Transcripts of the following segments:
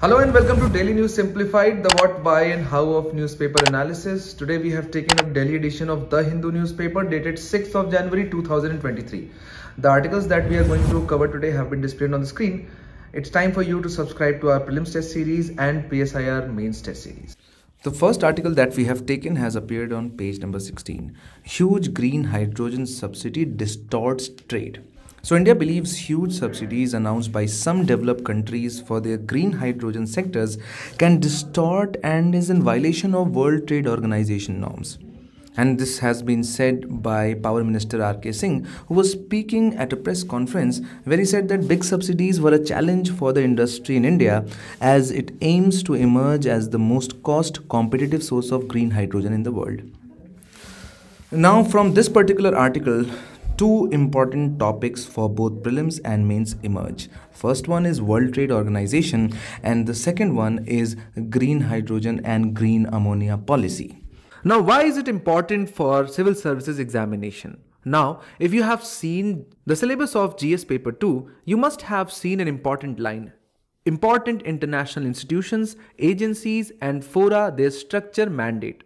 Hello and welcome to Daily News Simplified, the what, why and how of newspaper analysis. Today we have taken up Delhi edition of The Hindu newspaper dated 6th of January 2023. The articles that we are going to cover today have been displayed on the screen. It's time for you to subscribe to our prelims test series and PSIR mains test series. The first article that we have taken has appeared on page number 16. Huge green hydrogen subsidy distorts trade. So, India believes huge subsidies announced by some developed countries for their green hydrogen sectors can distort and is in violation of World Trade Organization norms. And this has been said by Power Minister R.K. Singh, who was speaking at a press conference where he said that big subsidies were a challenge for the industry in India as it aims to emerge as the most cost competitive source of green hydrogen in the world. Now, from this particular article, two important topics for both prelims and mains emerge. First one is World Trade Organization and the second one is green hydrogen and green ammonia policy. Now, why is it important for civil services examination? Now, if you have seen the syllabus of GS paper 2, you must have seen an important line. Important international institutions, agencies and fora their structure mandate.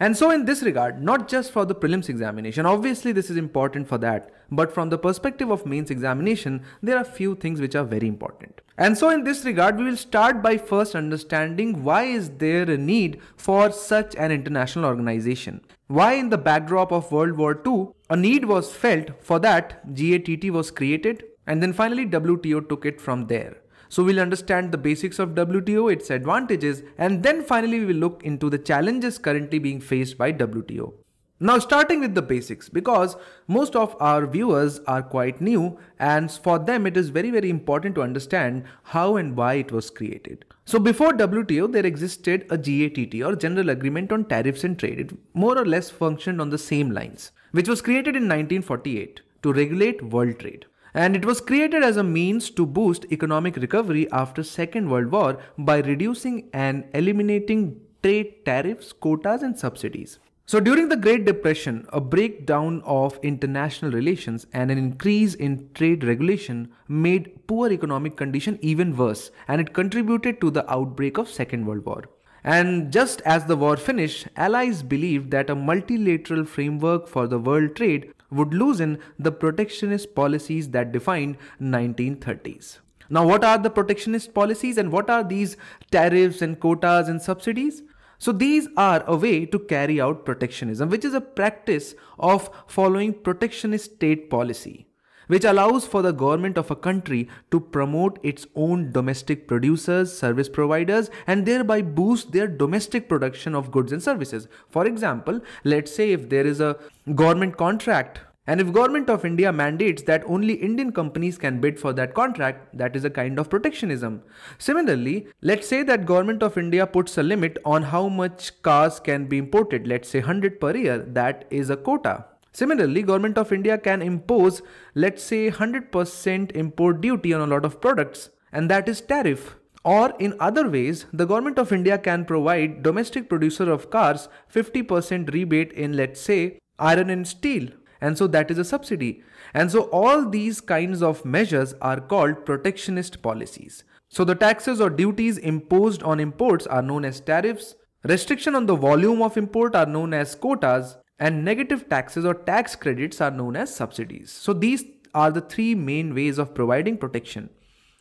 And so in this regard, not just for the prelims examination, obviously this is important for that, but from the perspective of mains examination, there are few things which are very important. And so in this regard, we will start by first understanding why is there a need for such an international organization. Why in the backdrop of World War II, a need was felt for that GATT was created and then finally WTO took it from there. So we'll understand the basics of WTO, its advantages, and then finally we will look into the challenges currently being faced by WTO. Now starting with the basics because most of our viewers are quite new and for them it is very very important to understand how and why it was created. So before WTO there existed a GATT or General Agreement on Tariffs and Trade. It more or less functioned on the same lines which was created in 1948 to regulate world trade and it was created as a means to boost economic recovery after Second World War by reducing and eliminating trade tariffs, quotas and subsidies. So during the Great Depression, a breakdown of international relations and an increase in trade regulation made poor economic condition even worse and it contributed to the outbreak of Second World War. And just as the war finished, allies believed that a multilateral framework for the world trade would loosen the protectionist policies that defined 1930s. Now, what are the protectionist policies and what are these tariffs and quotas and subsidies? So these are a way to carry out protectionism, which is a practice of following protectionist state policy which allows for the government of a country to promote its own domestic producers, service providers, and thereby boost their domestic production of goods and services. For example, let's say if there is a government contract and if government of India mandates that only Indian companies can bid for that contract, that is a kind of protectionism. Similarly, let's say that government of India puts a limit on how much cars can be imported, let's say 100 per year, that is a quota. Similarly, Government of India can impose, let's say, 100% import duty on a lot of products, and that is tariff. Or in other ways, the Government of India can provide domestic producer of cars 50% rebate in, let's say, iron and steel. And so that is a subsidy. And so all these kinds of measures are called protectionist policies. So the taxes or duties imposed on imports are known as tariffs. Restriction on the volume of import are known as quotas and negative taxes or tax credits are known as subsidies. So these are the three main ways of providing protection.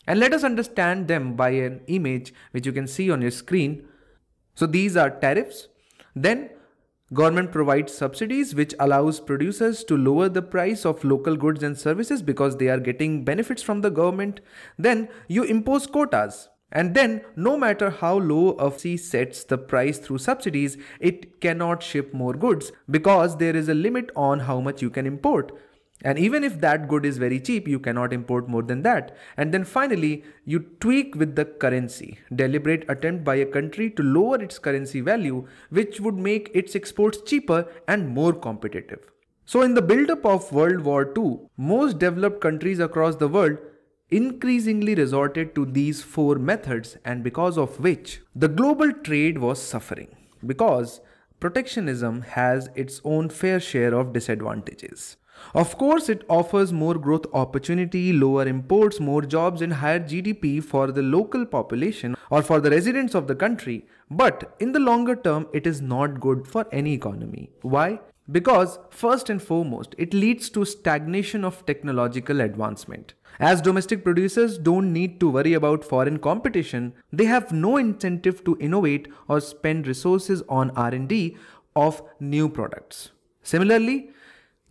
And let us understand them by an image which you can see on your screen. So these are tariffs. Then government provides subsidies which allows producers to lower the price of local goods and services because they are getting benefits from the government. Then you impose quotas and then, no matter how low a sets the price through subsidies, it cannot ship more goods because there is a limit on how much you can import. And even if that good is very cheap, you cannot import more than that. And then finally, you tweak with the currency. Deliberate attempt by a country to lower its currency value, which would make its exports cheaper and more competitive. So in the build-up of World War II, most developed countries across the world increasingly resorted to these four methods and because of which the global trade was suffering because protectionism has its own fair share of disadvantages. Of course, it offers more growth opportunity, lower imports, more jobs, and higher GDP for the local population or for the residents of the country. But in the longer term, it is not good for any economy. Why? Because, first and foremost, it leads to stagnation of technological advancement. As domestic producers don't need to worry about foreign competition, they have no incentive to innovate or spend resources on R&D of new products. Similarly,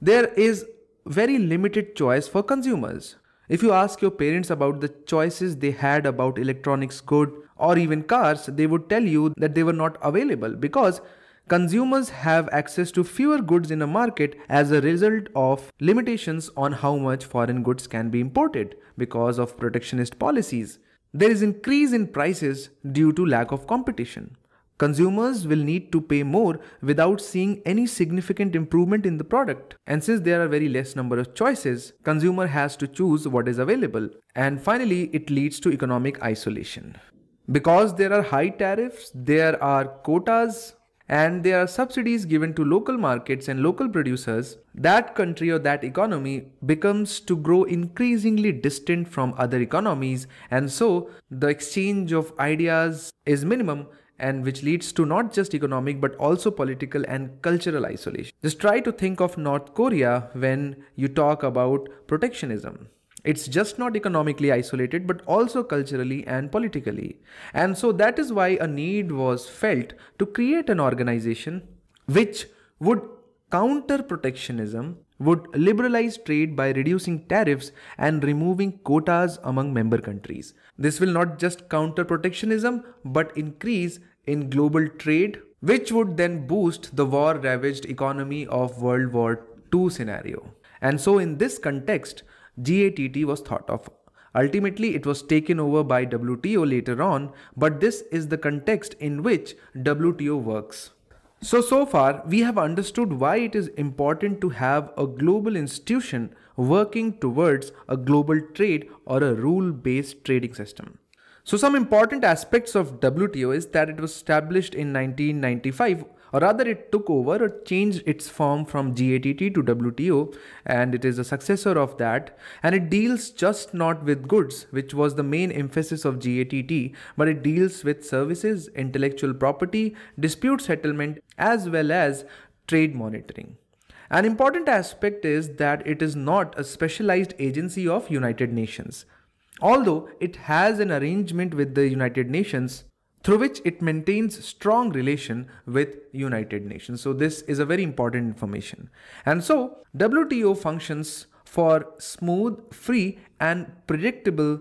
there is very limited choice for consumers. If you ask your parents about the choices they had about electronics good or even cars, they would tell you that they were not available because consumers have access to fewer goods in a market as a result of limitations on how much foreign goods can be imported because of protectionist policies. There is increase in prices due to lack of competition. Consumers will need to pay more without seeing any significant improvement in the product. And since there are very less number of choices, consumer has to choose what is available. And finally, it leads to economic isolation. Because there are high tariffs, there are quotas, and there are subsidies given to local markets and local producers, that country or that economy becomes to grow increasingly distant from other economies and so the exchange of ideas is minimum and which leads to not just economic but also political and cultural isolation. Just try to think of North Korea when you talk about protectionism. It's just not economically isolated but also culturally and politically. And so that is why a need was felt to create an organization which would counter protectionism would liberalize trade by reducing tariffs and removing quotas among member countries. This will not just counter protectionism but increase in global trade, which would then boost the war ravaged economy of World War II scenario. And so, in this context, GATT was thought of. Ultimately, it was taken over by WTO later on, but this is the context in which WTO works. So, so far we have understood why it is important to have a global institution working towards a global trade or a rule-based trading system. So some important aspects of WTO is that it was established in 1995 or rather it took over or changed its form from GATT to WTO and it is a successor of that and it deals just not with goods which was the main emphasis of GATT but it deals with services, intellectual property, dispute settlement as well as trade monitoring. An important aspect is that it is not a specialized agency of United Nations. Although it has an arrangement with the United Nations through which it maintains strong relation with United Nations. So this is a very important information. And so WTO functions for smooth, free and predictable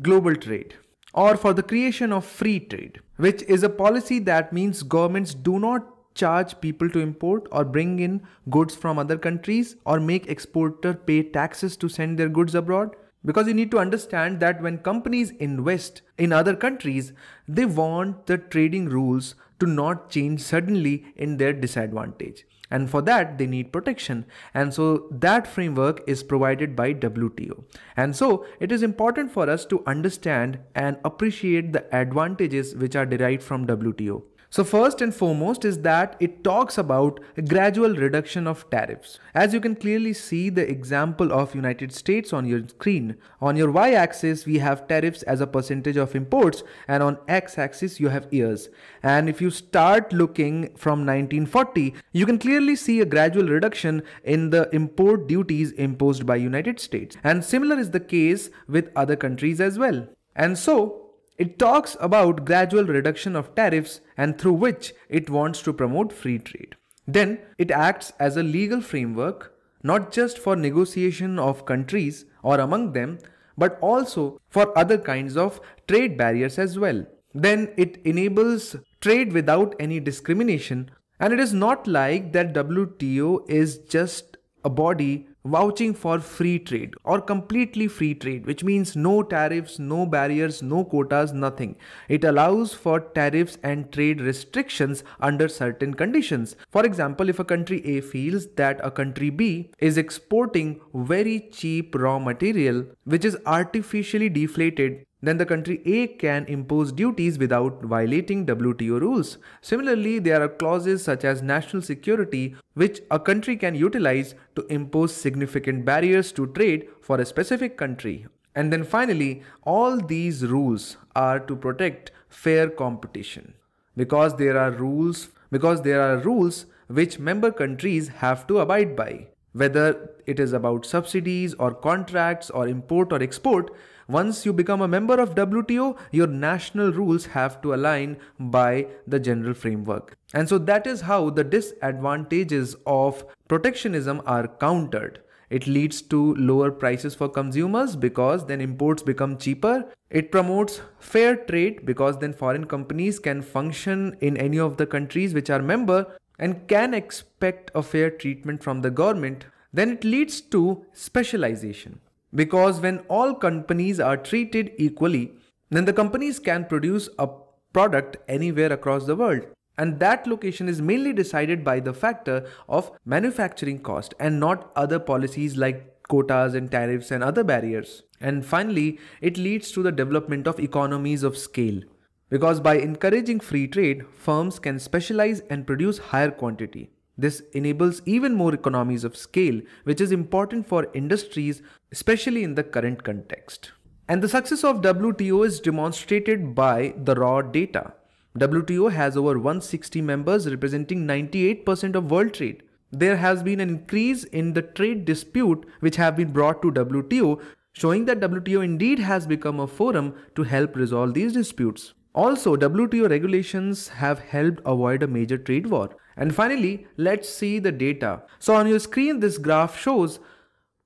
global trade or for the creation of free trade, which is a policy that means governments do not charge people to import or bring in goods from other countries or make exporter pay taxes to send their goods abroad because you need to understand that when companies invest in other countries, they want the trading rules to not change suddenly in their disadvantage. And for that, they need protection. And so that framework is provided by WTO. And so it is important for us to understand and appreciate the advantages which are derived from WTO. So first and foremost is that it talks about a gradual reduction of tariffs. As you can clearly see the example of United States on your screen. On your y-axis we have tariffs as a percentage of imports and on x-axis you have years. And if you start looking from 1940 you can clearly see a gradual reduction in the import duties imposed by United States. And similar is the case with other countries as well. And so it talks about gradual reduction of tariffs and through which it wants to promote free trade. Then it acts as a legal framework not just for negotiation of countries or among them but also for other kinds of trade barriers as well. Then it enables trade without any discrimination and it is not like that WTO is just a body vouching for free trade or completely free trade, which means no tariffs, no barriers, no quotas, nothing. It allows for tariffs and trade restrictions under certain conditions. For example, if a country A feels that a country B is exporting very cheap raw material, which is artificially deflated then the country A can impose duties without violating WTO rules. Similarly, there are clauses such as national security which a country can utilize to impose significant barriers to trade for a specific country. And then finally, all these rules are to protect fair competition because there are rules because there are rules which member countries have to abide by whether it is about subsidies or contracts or import or export once you become a member of WTO, your national rules have to align by the general framework. And so that is how the disadvantages of protectionism are countered. It leads to lower prices for consumers because then imports become cheaper. It promotes fair trade because then foreign companies can function in any of the countries which are member and can expect a fair treatment from the government. Then it leads to specialization because when all companies are treated equally, then the companies can produce a product anywhere across the world. And that location is mainly decided by the factor of manufacturing cost and not other policies like quotas and tariffs and other barriers. And finally, it leads to the development of economies of scale. Because by encouraging free trade, firms can specialize and produce higher quantity. This enables even more economies of scale, which is important for industries, especially in the current context. And the success of WTO is demonstrated by the raw data. WTO has over 160 members representing 98% of world trade. There has been an increase in the trade dispute which have been brought to WTO, showing that WTO indeed has become a forum to help resolve these disputes. Also, WTO regulations have helped avoid a major trade war. And finally, let's see the data. So on your screen, this graph shows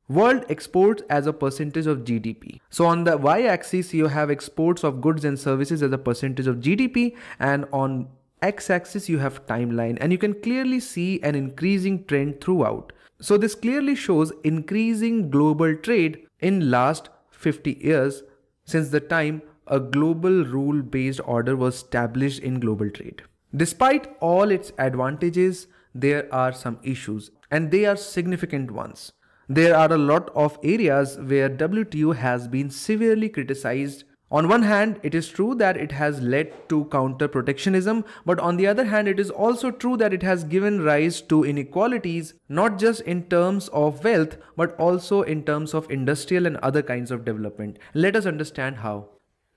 world exports as a percentage of GDP. So on the y-axis, you have exports of goods and services as a percentage of GDP and on x-axis you have timeline and you can clearly see an increasing trend throughout. So this clearly shows increasing global trade in last 50 years since the time a global rule based order was established in global trade. Despite all its advantages, there are some issues and they are significant ones. There are a lot of areas where WTO has been severely criticized. On one hand, it is true that it has led to counter protectionism, but on the other hand, it is also true that it has given rise to inequalities, not just in terms of wealth, but also in terms of industrial and other kinds of development. Let us understand how.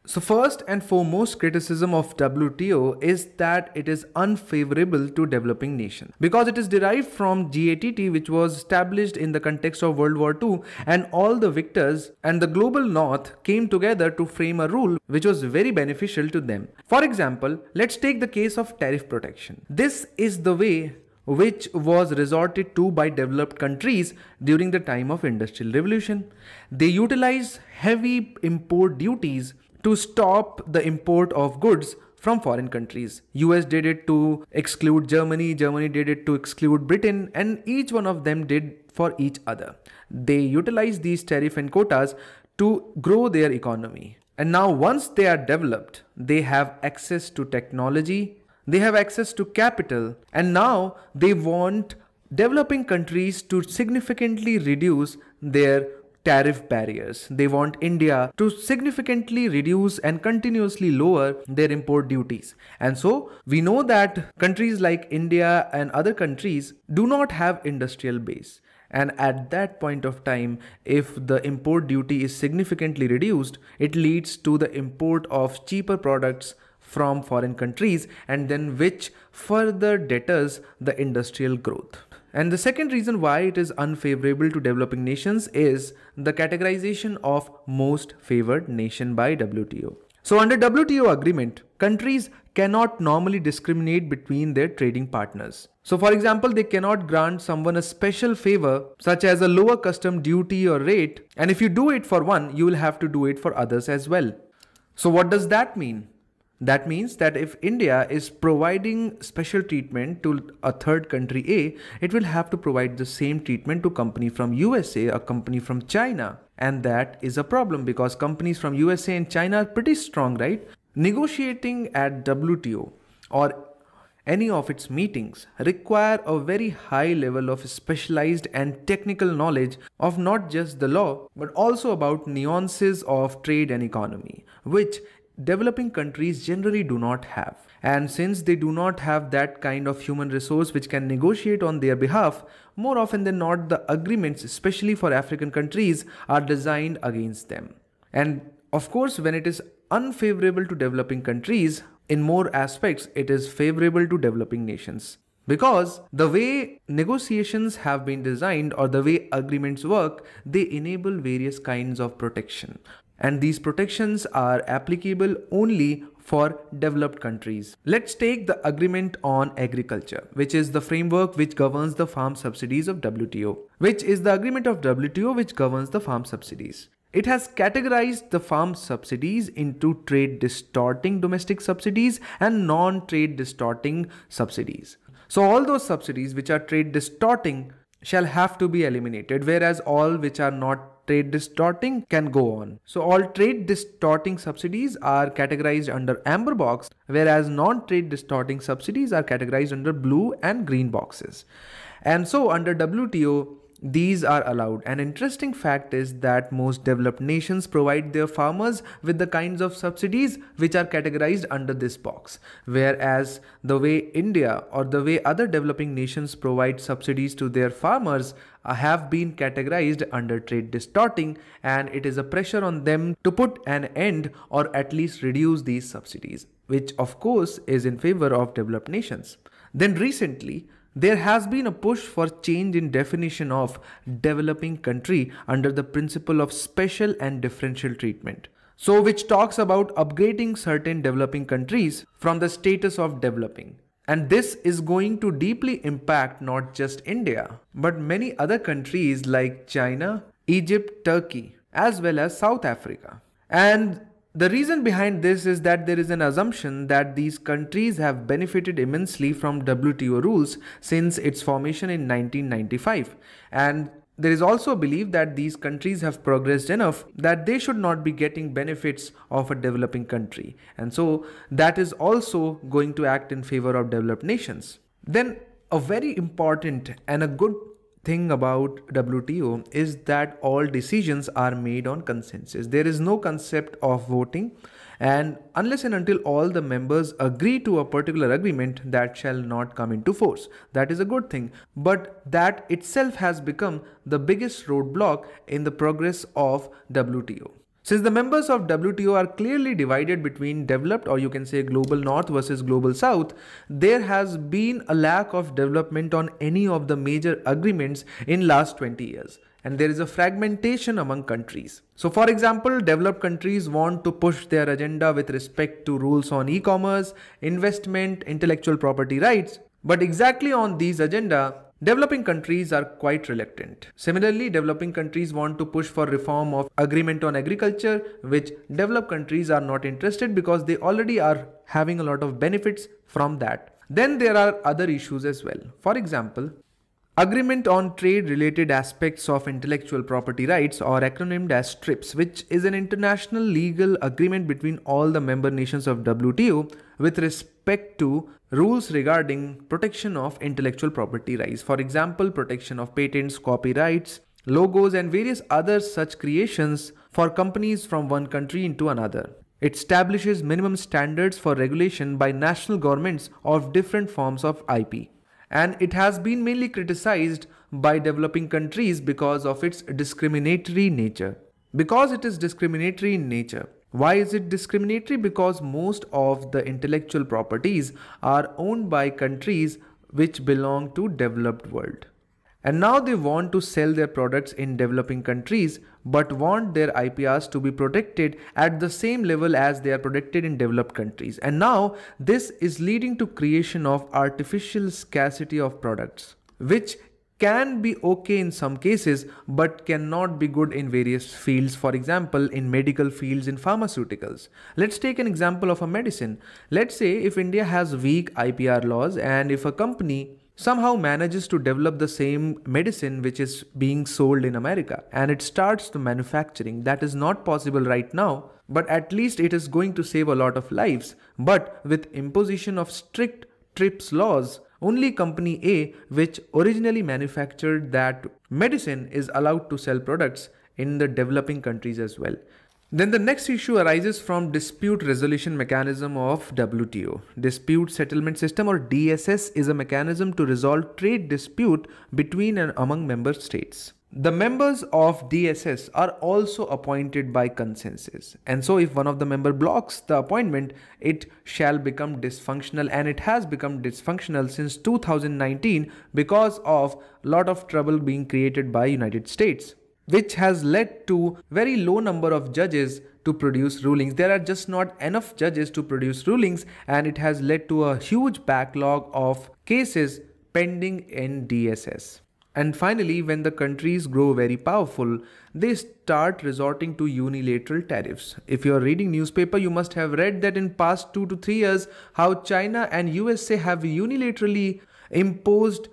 So first and foremost criticism of WTO is that it is unfavorable to developing nations because it is derived from GATT which was established in the context of World War II and all the victors and the global north came together to frame a rule which was very beneficial to them. For example, let's take the case of tariff protection. This is the way which was resorted to by developed countries during the time of industrial revolution. They utilized heavy import duties to stop the import of goods from foreign countries. US did it to exclude Germany, Germany did it to exclude Britain, and each one of them did for each other. They utilized these tariff and quotas to grow their economy. And now once they are developed, they have access to technology, they have access to capital, and now they want developing countries to significantly reduce their tariff barriers. They want India to significantly reduce and continuously lower their import duties. And so we know that countries like India and other countries do not have industrial base. And at that point of time, if the import duty is significantly reduced, it leads to the import of cheaper products from foreign countries and then which further deters the industrial growth. And the second reason why it is unfavorable to developing nations is the categorization of most favored nation by WTO. So under WTO agreement, countries cannot normally discriminate between their trading partners. So for example, they cannot grant someone a special favor such as a lower custom duty or rate. And if you do it for one, you will have to do it for others as well. So what does that mean? That means that if India is providing special treatment to a third country A, it will have to provide the same treatment to company from USA, a company from China. And that is a problem because companies from USA and China are pretty strong, right? Negotiating at WTO or any of its meetings require a very high level of specialized and technical knowledge of not just the law but also about nuances of trade and economy, which developing countries generally do not have. And since they do not have that kind of human resource which can negotiate on their behalf, more often than not, the agreements, especially for African countries, are designed against them. And of course, when it is unfavorable to developing countries, in more aspects, it is favorable to developing nations. Because the way negotiations have been designed or the way agreements work, they enable various kinds of protection. And these protections are applicable only for developed countries. Let's take the agreement on agriculture, which is the framework which governs the farm subsidies of WTO, which is the agreement of WTO which governs the farm subsidies. It has categorized the farm subsidies into trade distorting domestic subsidies and non-trade distorting subsidies. So all those subsidies which are trade distorting shall have to be eliminated whereas all which are not trade distorting can go on. So all trade distorting subsidies are categorized under amber box whereas non-trade distorting subsidies are categorized under blue and green boxes. And so under WTO these are allowed. An interesting fact is that most developed nations provide their farmers with the kinds of subsidies which are categorized under this box. Whereas the way India or the way other developing nations provide subsidies to their farmers uh, have been categorized under trade distorting and it is a pressure on them to put an end or at least reduce these subsidies, which of course is in favor of developed nations. Then recently, there has been a push for change in definition of developing country under the principle of special and differential treatment. So which talks about upgrading certain developing countries from the status of developing. And this is going to deeply impact not just India, but many other countries like China, Egypt, Turkey, as well as South Africa. And the reason behind this is that there is an assumption that these countries have benefited immensely from WTO rules since its formation in 1995 and there is also a belief that these countries have progressed enough that they should not be getting benefits of a developing country and so that is also going to act in favor of developed nations. Then a very important and a good thing about WTO is that all decisions are made on consensus. There is no concept of voting and unless and until all the members agree to a particular agreement that shall not come into force. That is a good thing. But that itself has become the biggest roadblock in the progress of WTO. Since the members of WTO are clearly divided between developed or you can say global north versus global south, there has been a lack of development on any of the major agreements in last 20 years and there is a fragmentation among countries. So for example, developed countries want to push their agenda with respect to rules on e-commerce, investment, intellectual property rights, but exactly on these agenda, Developing countries are quite reluctant. Similarly, developing countries want to push for reform of agreement on agriculture, which developed countries are not interested because they already are having a lot of benefits from that. Then there are other issues as well. For example, Agreement on Trade Related Aspects of Intellectual Property Rights or acronymed as TRIPS which is an international legal agreement between all the member nations of WTO with respect to rules regarding protection of intellectual property rights. For example, protection of patents, copyrights, logos and various other such creations for companies from one country into another. It establishes minimum standards for regulation by national governments of different forms of IP and it has been mainly criticized by developing countries because of its discriminatory nature. Because it is discriminatory in nature. Why is it discriminatory? Because most of the intellectual properties are owned by countries which belong to developed world. And now they want to sell their products in developing countries but want their IPRs to be protected at the same level as they are protected in developed countries. And now this is leading to creation of artificial scarcity of products which can be okay in some cases but cannot be good in various fields for example in medical fields in pharmaceuticals let's take an example of a medicine let's say if india has weak ipr laws and if a company somehow manages to develop the same medicine which is being sold in America and it starts the manufacturing. That is not possible right now, but at least it is going to save a lot of lives. But with imposition of strict TRIPS laws, only company A, which originally manufactured that medicine, is allowed to sell products in the developing countries as well. Then the next issue arises from dispute resolution mechanism of WTO. Dispute settlement system or DSS is a mechanism to resolve trade dispute between and among member states. The members of DSS are also appointed by consensus. And so if one of the member blocks the appointment, it shall become dysfunctional and it has become dysfunctional since 2019 because of lot of trouble being created by United States which has led to very low number of judges to produce rulings there are just not enough judges to produce rulings and it has led to a huge backlog of cases pending in dss and finally when the countries grow very powerful they start resorting to unilateral tariffs if you are reading newspaper you must have read that in past 2 to 3 years how china and usa have unilaterally imposed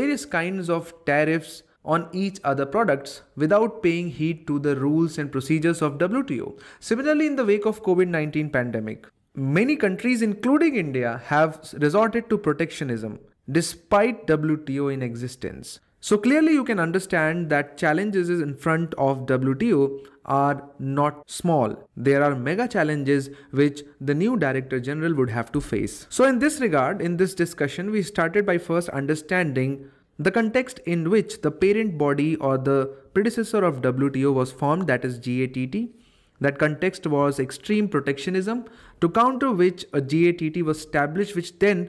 various kinds of tariffs on each other products without paying heed to the rules and procedures of WTO. Similarly, in the wake of COVID-19 pandemic, many countries including India have resorted to protectionism despite WTO in existence. So clearly you can understand that challenges in front of WTO are not small. There are mega challenges which the new Director General would have to face. So in this regard, in this discussion, we started by first understanding the context in which the parent body or the predecessor of WTO was formed, that is GATT, that context was extreme protectionism, to counter which a GATT was established, which then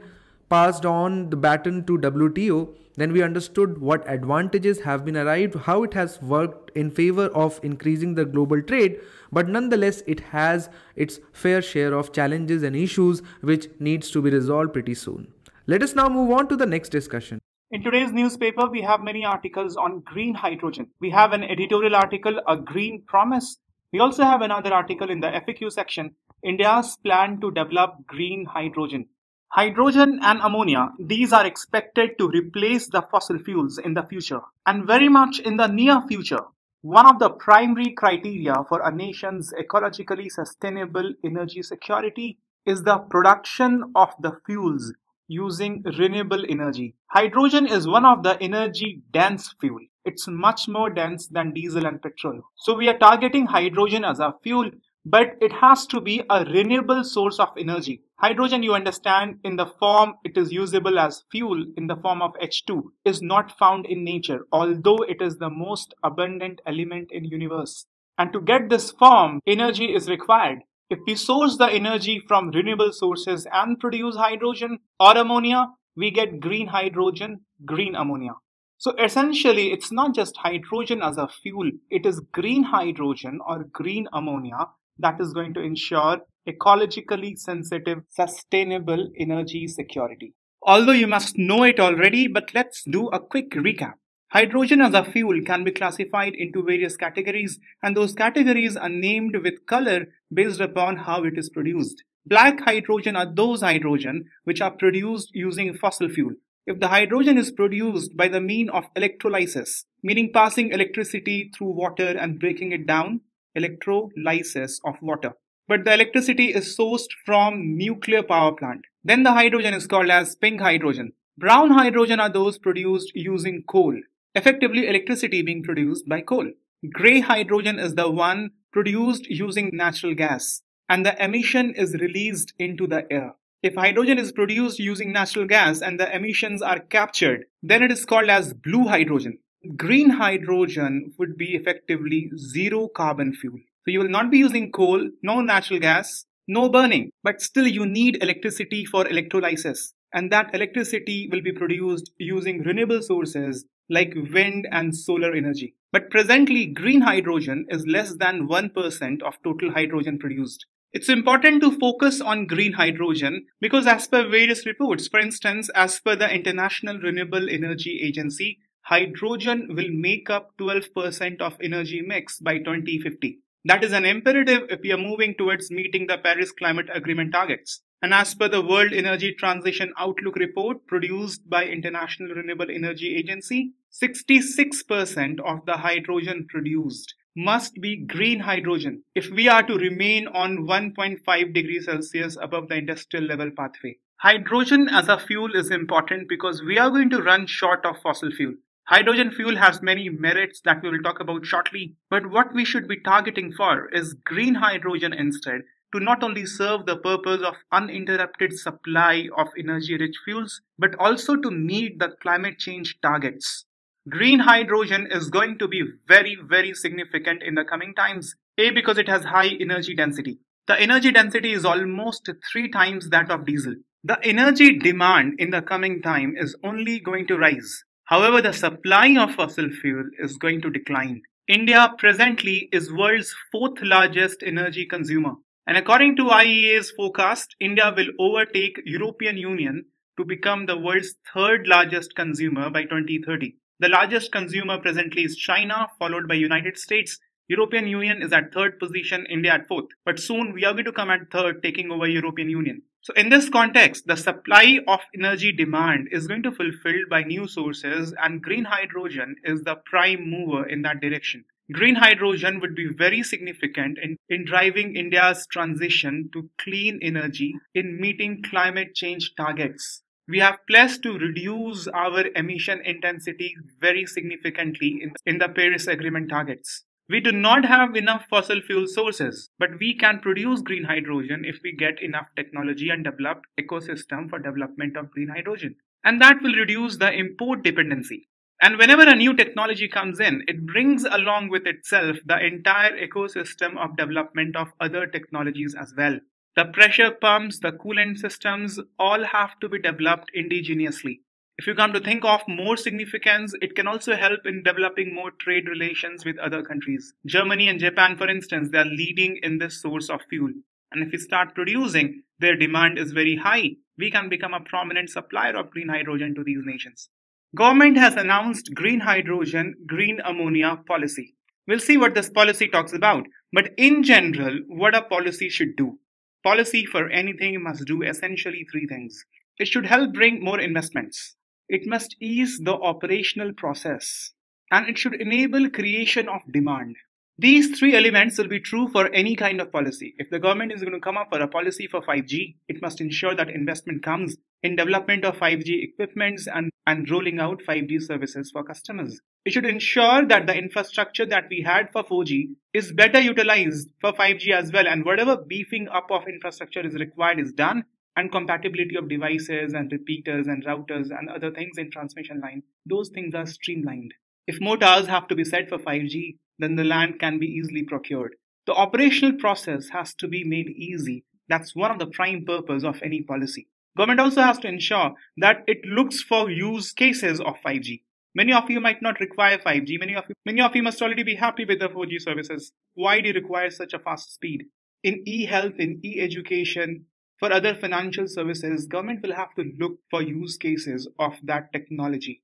passed on the baton to WTO. Then we understood what advantages have been arrived, how it has worked in favor of increasing the global trade, but nonetheless, it has its fair share of challenges and issues which needs to be resolved pretty soon. Let us now move on to the next discussion. In today's newspaper, we have many articles on green hydrogen. We have an editorial article, A Green Promise. We also have another article in the FAQ section, India's plan to develop green hydrogen. Hydrogen and ammonia, these are expected to replace the fossil fuels in the future and very much in the near future. One of the primary criteria for a nation's ecologically sustainable energy security is the production of the fuels using renewable energy. Hydrogen is one of the energy dense fuel. It's much more dense than diesel and petrol. So we are targeting hydrogen as a fuel, but it has to be a renewable source of energy. Hydrogen, you understand, in the form it is usable as fuel in the form of H2 is not found in nature, although it is the most abundant element in universe. And to get this form, energy is required. If we source the energy from renewable sources and produce hydrogen or ammonia, we get green hydrogen, green ammonia. So essentially, it's not just hydrogen as a fuel, it is green hydrogen or green ammonia that is going to ensure ecologically sensitive, sustainable energy security. Although you must know it already, but let's do a quick recap. Hydrogen as a fuel can be classified into various categories and those categories are named with color based upon how it is produced. Black hydrogen are those hydrogen which are produced using fossil fuel. If the hydrogen is produced by the mean of electrolysis, meaning passing electricity through water and breaking it down, electrolysis of water. But the electricity is sourced from nuclear power plant. Then the hydrogen is called as pink hydrogen. Brown hydrogen are those produced using coal effectively electricity being produced by coal. Gray hydrogen is the one produced using natural gas and the emission is released into the air. If hydrogen is produced using natural gas and the emissions are captured, then it is called as blue hydrogen. Green hydrogen would be effectively zero carbon fuel. So you will not be using coal, no natural gas, no burning, but still you need electricity for electrolysis. And that electricity will be produced using renewable sources like wind and solar energy. But presently, green hydrogen is less than 1% of total hydrogen produced. It's important to focus on green hydrogen because as per various reports, for instance, as per the International Renewable Energy Agency, hydrogen will make up 12% of energy mix by 2050. That is an imperative if we are moving towards meeting the Paris Climate Agreement targets. And as per the World Energy Transition Outlook report produced by International Renewable Energy Agency, 66% of the hydrogen produced must be green hydrogen if we are to remain on 1.5 degrees Celsius above the industrial level pathway. Hydrogen as a fuel is important because we are going to run short of fossil fuel. Hydrogen fuel has many merits that we will talk about shortly, but what we should be targeting for is green hydrogen instead to not only serve the purpose of uninterrupted supply of energy rich fuels, but also to meet the climate change targets. Green hydrogen is going to be very, very significant in the coming times. A, because it has high energy density. The energy density is almost three times that of diesel. The energy demand in the coming time is only going to rise. However, the supply of fossil fuel is going to decline. India presently is world's fourth largest energy consumer. And according to IEA's forecast, India will overtake European Union to become the world's third largest consumer by 2030. The largest consumer presently is China, followed by United States. European Union is at third position, India at fourth. But soon we are going to come at third, taking over European Union. So in this context, the supply of energy demand is going to be fulfilled by new sources and green hydrogen is the prime mover in that direction. Green hydrogen would be very significant in, in driving India's transition to clean energy in meeting climate change targets we have pledged to reduce our emission intensity very significantly in, in the Paris Agreement targets. We do not have enough fossil fuel sources, but we can produce green hydrogen if we get enough technology and develop ecosystem for development of green hydrogen. And that will reduce the import dependency. And whenever a new technology comes in, it brings along with itself the entire ecosystem of development of other technologies as well. The pressure pumps, the coolant systems all have to be developed indigenously. If you come to think of more significance, it can also help in developing more trade relations with other countries. Germany and Japan, for instance, they are leading in this source of fuel. And if we start producing, their demand is very high. We can become a prominent supplier of green hydrogen to these nations. Government has announced green hydrogen, green ammonia policy. We'll see what this policy talks about. But in general, what a policy should do. Policy for anything must do essentially three things. It should help bring more investments. It must ease the operational process. And it should enable creation of demand. These three elements will be true for any kind of policy. If the government is going to come up for a policy for 5G, it must ensure that investment comes in development of 5G equipments and, and rolling out 5G services for customers. It should ensure that the infrastructure that we had for 4G is better utilized for 5G as well. And whatever beefing up of infrastructure is required is done and compatibility of devices and repeaters and routers and other things in transmission line, those things are streamlined. If more towers have to be set for 5G, then the land can be easily procured. The operational process has to be made easy. That's one of the prime purpose of any policy. Government also has to ensure that it looks for use cases of 5G. Many of you might not require 5G. Many of you, many of you must already be happy with the 4G services. Why do you require such a fast speed? In e-health, in e-education, for other financial services, government will have to look for use cases of that technology.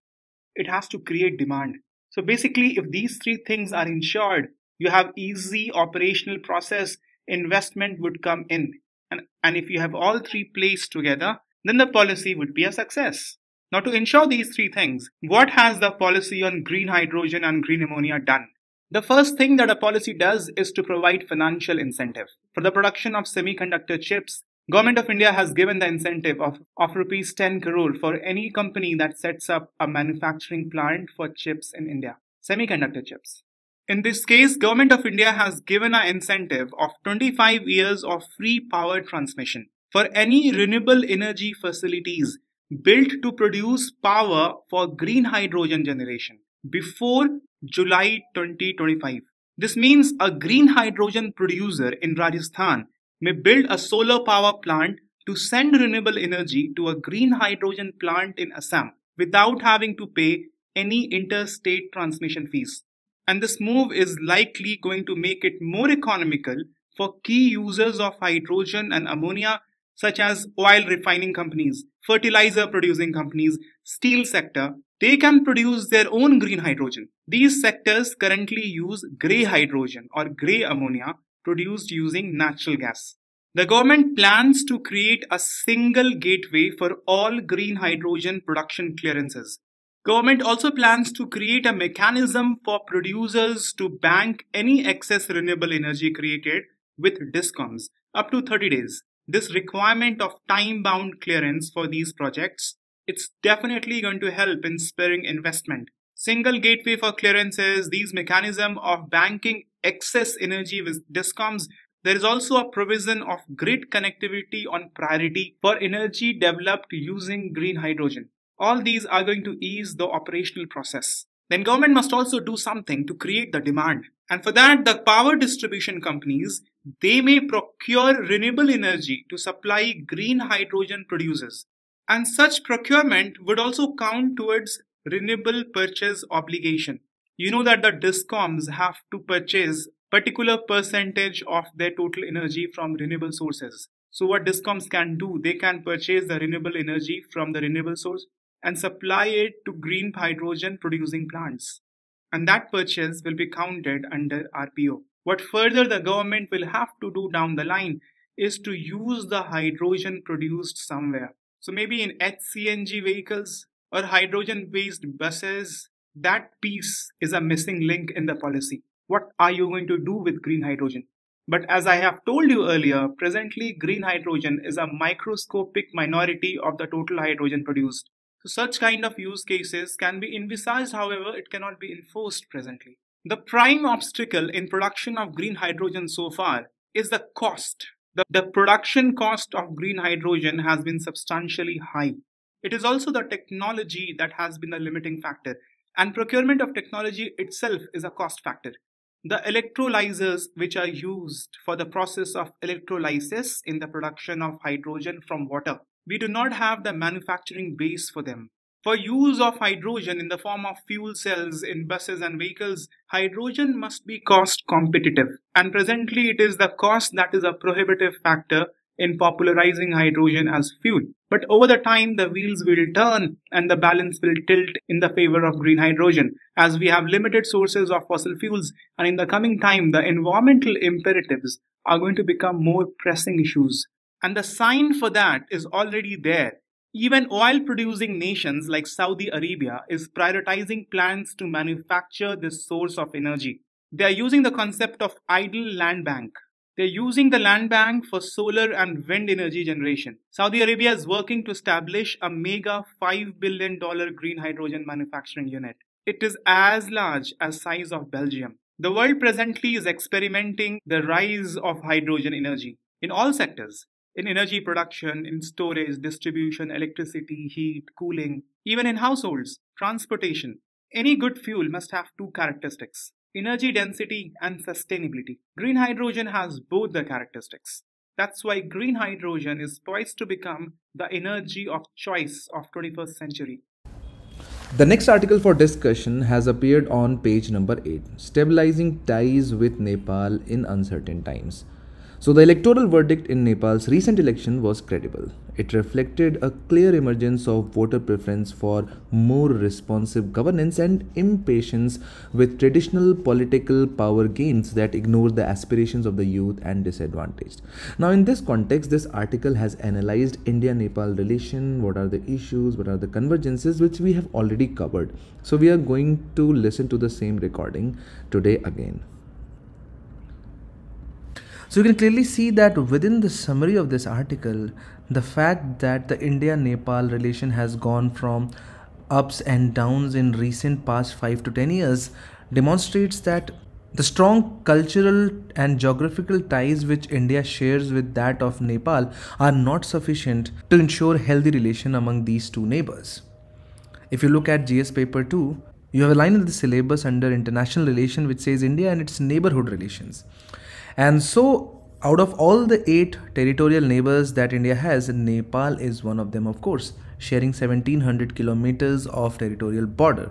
It has to create demand. So basically, if these three things are ensured, you have easy operational process, investment would come in. And, and if you have all three placed together, then the policy would be a success. Now, to ensure these three things, what has the policy on green hydrogen and green ammonia done? The first thing that a policy does is to provide financial incentive. For the production of semiconductor chips, Government of India has given the incentive of, of rupees 10 crore for any company that sets up a manufacturing plant for chips in India, semiconductor chips. In this case, Government of India has given an incentive of 25 years of free power transmission for any renewable energy facilities built to produce power for green hydrogen generation before July 2025. This means a green hydrogen producer in Rajasthan may build a solar power plant to send renewable energy to a green hydrogen plant in Assam without having to pay any interstate transmission fees. And this move is likely going to make it more economical for key users of hydrogen and ammonia such as oil refining companies, fertilizer producing companies, steel sector, they can produce their own green hydrogen. These sectors currently use grey hydrogen or grey ammonia produced using natural gas. The government plans to create a single gateway for all green hydrogen production clearances. Government also plans to create a mechanism for producers to bank any excess renewable energy created with discoms up to 30 days. This requirement of time-bound clearance for these projects, it's definitely going to help in spurring investment. Single gateway for clearances, these mechanism of banking excess energy with discoms there is also a provision of grid connectivity on priority for energy developed using green hydrogen. All these are going to ease the operational process. Then government must also do something to create the demand. And for that, the power distribution companies, they may procure renewable energy to supply green hydrogen producers. And such procurement would also count towards renewable purchase obligation. You know that the discoms have to purchase particular percentage of their total energy from renewable sources. So what discoms can do, they can purchase the renewable energy from the renewable source and supply it to green hydrogen producing plants. And that purchase will be counted under RPO. What further the government will have to do down the line is to use the hydrogen produced somewhere. So maybe in HCNG vehicles or hydrogen based buses, that piece is a missing link in the policy. What are you going to do with green hydrogen? But as I have told you earlier, presently green hydrogen is a microscopic minority of the total hydrogen produced. So such kind of use cases can be envisaged, however, it cannot be enforced presently. The prime obstacle in production of green hydrogen so far is the cost. The, the production cost of green hydrogen has been substantially high. It is also the technology that has been the limiting factor, and procurement of technology itself is a cost factor. The electrolyzers which are used for the process of electrolysis in the production of hydrogen from water we do not have the manufacturing base for them. For use of hydrogen in the form of fuel cells in buses and vehicles, hydrogen must be cost competitive. And presently it is the cost that is a prohibitive factor in popularizing hydrogen as fuel. But over the time, the wheels will turn and the balance will tilt in the favor of green hydrogen as we have limited sources of fossil fuels. And in the coming time, the environmental imperatives are going to become more pressing issues. And the sign for that is already there. Even oil producing nations like Saudi Arabia is prioritizing plans to manufacture this source of energy. They are using the concept of idle land bank. They're using the land bank for solar and wind energy generation. Saudi Arabia is working to establish a mega $5 billion green hydrogen manufacturing unit. It is as large as size of Belgium. The world presently is experimenting the rise of hydrogen energy in all sectors in energy production, in storage, distribution, electricity, heat, cooling, even in households, transportation. Any good fuel must have two characteristics energy density and sustainability. Green hydrogen has both the characteristics. That's why green hydrogen is poised to become the energy of choice of 21st century. The next article for discussion has appeared on page number 8 Stabilizing Ties with Nepal in Uncertain Times. So, the electoral verdict in Nepal's recent election was credible. It reflected a clear emergence of voter preference for more responsive governance and impatience with traditional political power gains that ignore the aspirations of the youth and disadvantaged. Now, in this context, this article has analyzed India Nepal relation, what are the issues, what are the convergences, which we have already covered. So, we are going to listen to the same recording today again. So you can clearly see that within the summary of this article, the fact that the India-Nepal relation has gone from ups and downs in recent past 5 to 10 years demonstrates that the strong cultural and geographical ties which India shares with that of Nepal are not sufficient to ensure healthy relation among these two neighbors. If you look at GS paper 2, you have a line in the syllabus under international relation which says India and its neighborhood relations. And so, out of all the eight territorial neighbors that India has, Nepal is one of them, of course, sharing 1700 kilometers of territorial border.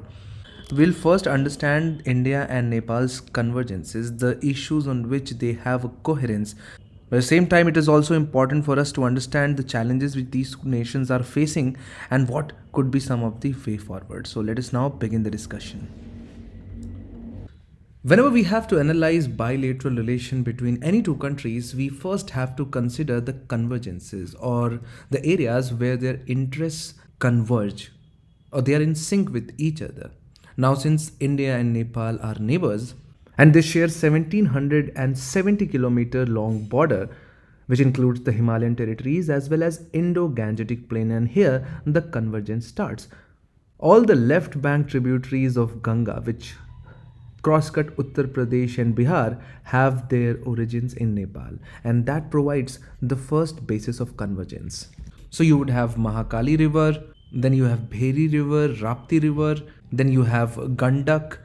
We'll first understand India and Nepal's convergences, the issues on which they have a coherence. But at the same time, it is also important for us to understand the challenges which these two nations are facing and what could be some of the way forward. So let us now begin the discussion. Whenever we have to analyze bilateral relation between any two countries, we first have to consider the convergences or the areas where their interests converge. or they are in sync with each other. Now, since India and Nepal are neighbors and they share 1770 kilometer long border, which includes the Himalayan territories as well as Indo-Gangetic plain and here the convergence starts. All the left bank tributaries of Ganga which crosscut Uttar Pradesh and Bihar have their origins in Nepal and that provides the first basis of convergence. So you would have Mahakali river, then you have Bheri river, Rapti river, then you have Gandak,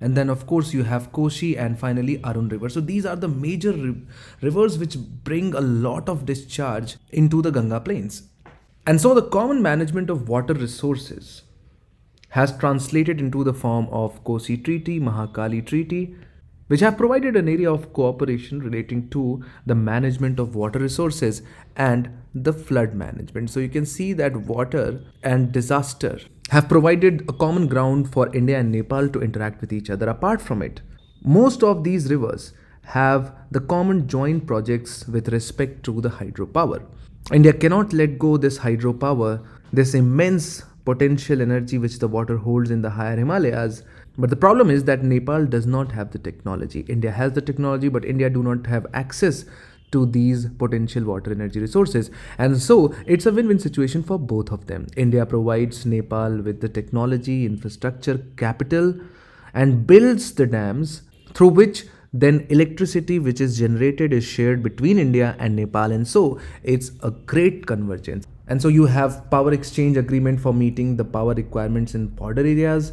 and then of course you have Koshi and finally Arun river. So these are the major rivers which bring a lot of discharge into the Ganga plains. And so the common management of water resources has translated into the form of Kosi Treaty, Mahakali Treaty, which have provided an area of cooperation relating to the management of water resources and the flood management. So you can see that water and disaster have provided a common ground for India and Nepal to interact with each other. Apart from it, most of these rivers have the common joint projects with respect to the hydropower. India cannot let go this hydropower, this immense potential energy which the water holds in the higher Himalayas. But the problem is that Nepal does not have the technology. India has the technology, but India do not have access to these potential water energy resources. And so it's a win-win situation for both of them. India provides Nepal with the technology, infrastructure, capital, and builds the dams through which then electricity which is generated is shared between India and Nepal and so it's a great convergence and so you have power exchange agreement for meeting the power requirements in border areas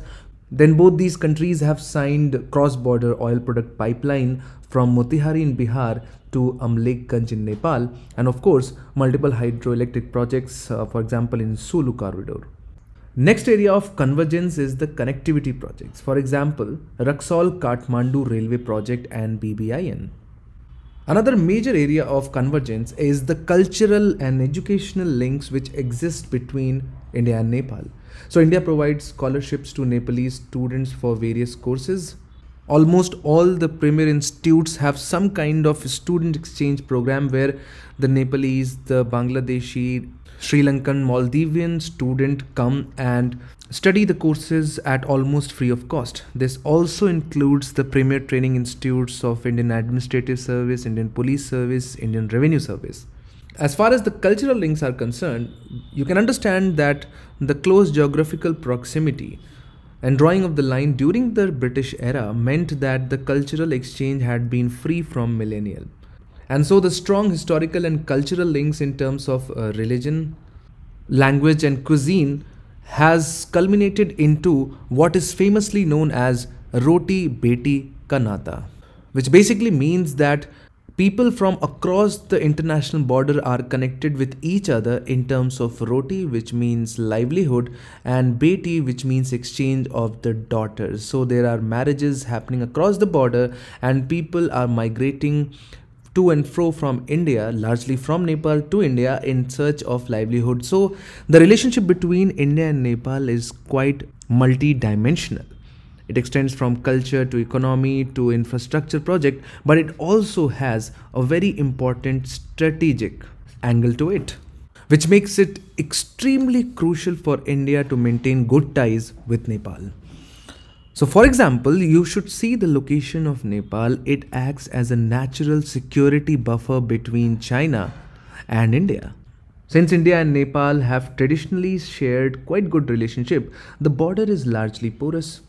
then both these countries have signed cross-border oil product pipeline from Motihari in Bihar to Amlekganj in Nepal and of course multiple hydroelectric projects uh, for example in Sulu corridor. Next area of convergence is the connectivity projects. For example, Raxaul Kathmandu Railway Project and BBIN. Another major area of convergence is the cultural and educational links which exist between India and Nepal. So India provides scholarships to Nepalese students for various courses. Almost all the premier institutes have some kind of student exchange program where the Nepalese, the Bangladeshi, Sri Lankan, Maldivian student come and study the courses at almost free of cost. This also includes the premier training institutes of Indian Administrative Service, Indian Police Service, Indian Revenue Service. As far as the cultural links are concerned, you can understand that the close geographical proximity and drawing of the line during the British era meant that the cultural exchange had been free from millennial. And so the strong historical and cultural links in terms of uh, religion, language, and cuisine has culminated into what is famously known as Roti Beti Kanata, which basically means that people from across the international border are connected with each other in terms of roti which means livelihood and beti which means exchange of the daughters. So there are marriages happening across the border and people are migrating to and fro from India, largely from Nepal to India in search of livelihood. So the relationship between India and Nepal is quite multi-dimensional. It extends from culture to economy to infrastructure project, but it also has a very important strategic angle to it, which makes it extremely crucial for India to maintain good ties with Nepal. So for example, you should see the location of Nepal. It acts as a natural security buffer between China and India. Since India and Nepal have traditionally shared quite good relationship, the border is largely porous.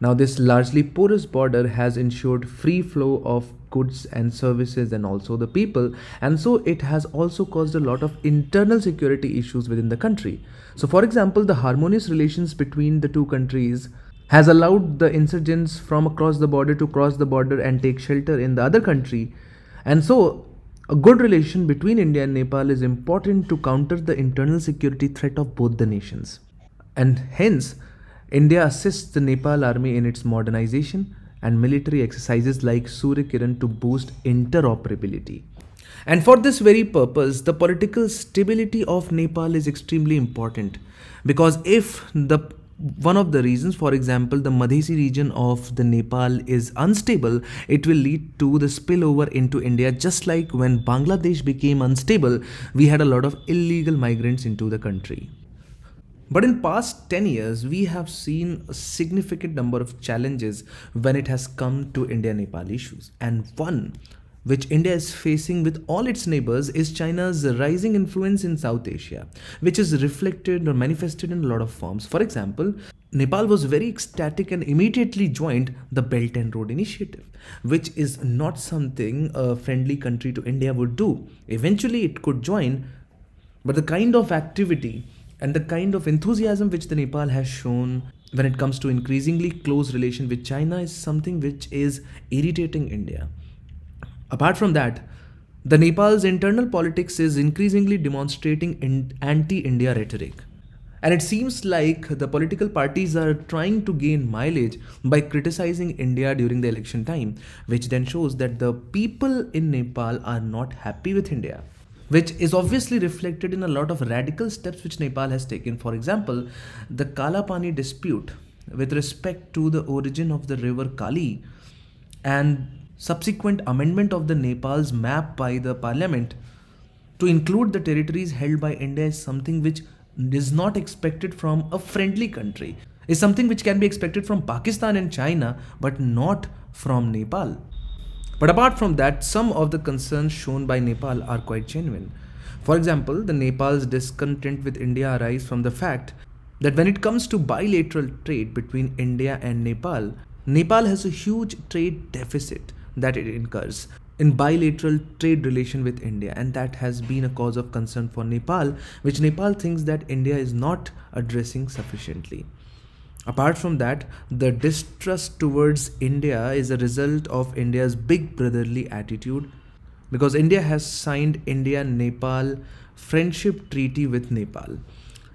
Now this largely porous border has ensured free flow of goods and services and also the people and so it has also caused a lot of internal security issues within the country. So for example, the harmonious relations between the two countries has allowed the insurgents from across the border to cross the border and take shelter in the other country. And so, a good relation between India and Nepal is important to counter the internal security threat of both the nations. And hence, India assists the Nepal army in its modernization and military exercises like Surya Kiran to boost interoperability. And for this very purpose, the political stability of Nepal is extremely important because if the one of the reasons for example the madhesi region of the nepal is unstable it will lead to the spillover into india just like when bangladesh became unstable we had a lot of illegal migrants into the country But in past 10 years, we have seen a significant number of challenges when it has come to India-Nepal issues. And one which India is facing with all its neighbors is China's rising influence in South Asia, which is reflected or manifested in a lot of forms. For example, Nepal was very ecstatic and immediately joined the Belt and Road Initiative, which is not something a friendly country to India would do. Eventually, it could join, but the kind of activity and the kind of enthusiasm which the Nepal has shown when it comes to increasingly close relation with China is something which is irritating India. Apart from that, the Nepal's internal politics is increasingly demonstrating anti-India rhetoric. And it seems like the political parties are trying to gain mileage by criticizing India during the election time, which then shows that the people in Nepal are not happy with India which is obviously reflected in a lot of radical steps which Nepal has taken. For example, the Kalapani dispute with respect to the origin of the river Kali and subsequent amendment of the Nepal's map by the parliament to include the territories held by India is something which is not expected from a friendly country. Is something which can be expected from Pakistan and China but not from Nepal. But apart from that, some of the concerns shown by Nepal are quite genuine. For example, the Nepal's discontent with India arises from the fact that when it comes to bilateral trade between India and Nepal, Nepal has a huge trade deficit that it incurs in bilateral trade relation with India. And that has been a cause of concern for Nepal which Nepal thinks that India is not addressing sufficiently. Apart from that, the distrust towards India is a result of India's big brotherly attitude. Because India has signed India-Nepal friendship treaty with Nepal.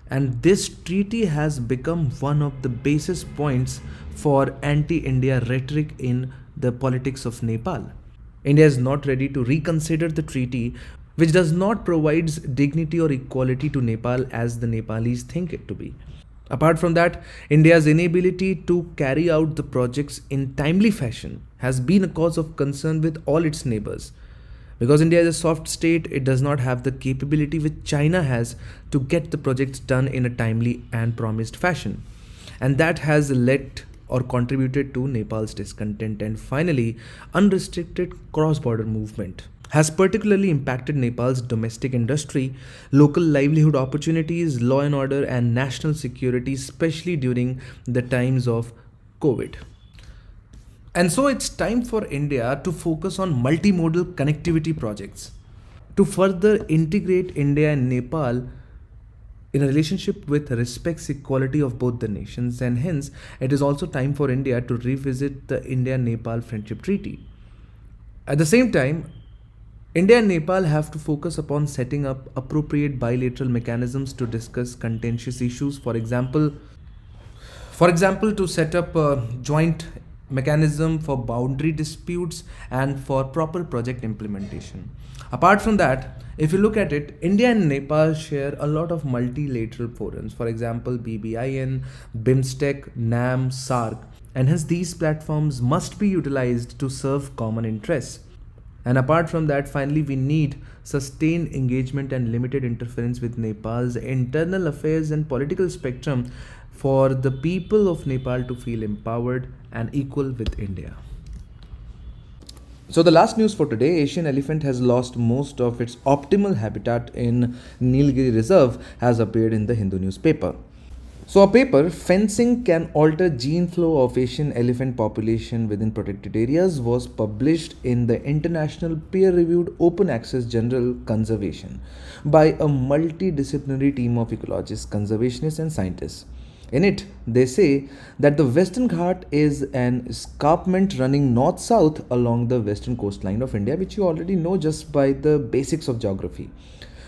And this treaty has become one of the basis points for anti-India rhetoric in the politics of Nepal. India is not ready to reconsider the treaty which does not provide dignity or equality to Nepal as the Nepalis think it to be. Apart from that, India's inability to carry out the projects in timely fashion has been a cause of concern with all its neighbors. Because India is a soft state, it does not have the capability which China has to get the projects done in a timely and promised fashion. And that has led or contributed to Nepal's discontent. And finally, unrestricted cross border movement has particularly impacted Nepal's domestic industry, local livelihood opportunities, law and order, and national security, especially during the times of COVID. And so it's time for India to focus on multimodal connectivity projects to further integrate India and Nepal in a relationship with respects equality of both the nations and hence it is also time for India to revisit the India-Nepal Friendship Treaty. At the same time, India and Nepal have to focus upon setting up appropriate bilateral mechanisms to discuss contentious issues. For example, for example, to set up a joint mechanism for boundary disputes and for proper project implementation. Apart from that, if you look at it, India and Nepal share a lot of multilateral forums. For example, BBIN, BIMSTEC, NAM, SAARC, and hence these platforms must be utilized to serve common interests. And apart from that, finally, we need sustained engagement and limited interference with Nepal's internal affairs and political spectrum for the people of Nepal to feel empowered and equal with India. So the last news for today, Asian elephant has lost most of its optimal habitat in Nilgiri Reserve has appeared in the Hindu newspaper. So a paper, Fencing Can Alter Gene Flow of Asian Elephant Population Within Protected Areas was published in the International Peer-Reviewed Open Access Journal Conservation by a multidisciplinary team of ecologists, conservationists and scientists. In it, they say that the Western Ghat is an escarpment running north-south along the western coastline of India, which you already know just by the basics of geography,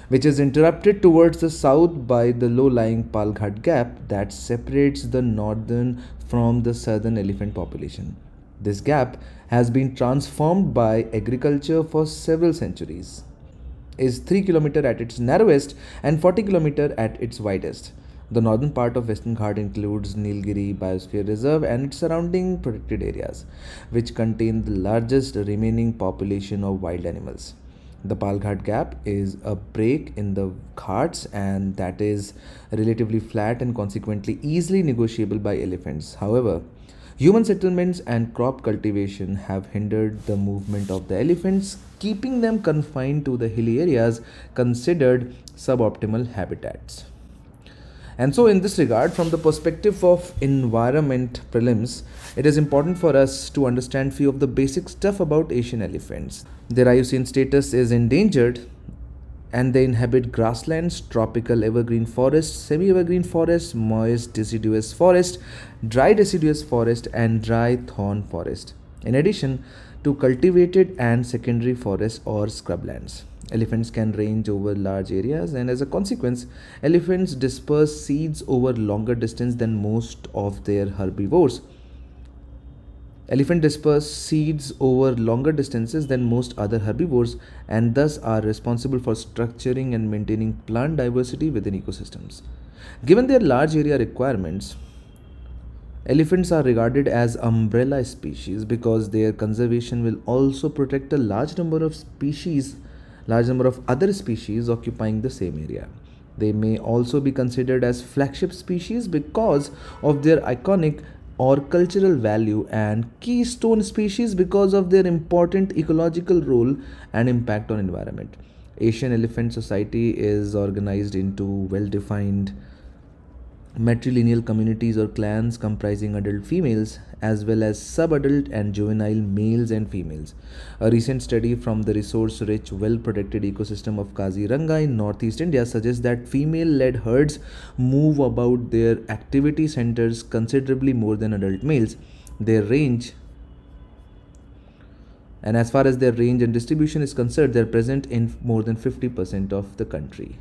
which is interrupted towards the south by the low-lying Palghat Gap that separates the northern from the southern elephant population. This gap has been transformed by agriculture for several centuries, is 3 km at its narrowest and 40 km at its widest. The northern part of Western Ghat includes Nilgiri Biosphere Reserve and its surrounding protected areas, which contain the largest remaining population of wild animals. The Palghat Gap is a break in the ghats and that is relatively flat and consequently easily negotiable by elephants. However, human settlements and crop cultivation have hindered the movement of the elephants, keeping them confined to the hilly areas considered suboptimal habitats. And so, in this regard, from the perspective of environment prelims, it is important for us to understand few of the basic stuff about Asian elephants. Their IUCN status is endangered and they inhabit grasslands, tropical evergreen forests, semi-evergreen forests, moist deciduous forest, dry deciduous forest and dry thorn forest. In addition to cultivated and secondary forests or scrublands. Elephants can range over large areas, and as a consequence, elephants disperse seeds over longer distance than most of their herbivores. Elephant disperse seeds over longer distances than most other herbivores and thus are responsible for structuring and maintaining plant diversity within ecosystems. Given their large area requirements, elephants are regarded as umbrella species because their conservation will also protect a large number of species large number of other species occupying the same area. They may also be considered as flagship species because of their iconic or cultural value and keystone species because of their important ecological role and impact on environment. Asian Elephant Society is organized into well-defined matrilineal communities or clans comprising adult females as well as subadult and juvenile males and females. A recent study from the resource rich, well protected ecosystem of Kaziranga in northeast India suggests that female led herds move about their activity centers considerably more than adult males. Their range and as far as their range and distribution is concerned, they're present in more than 50% of the country.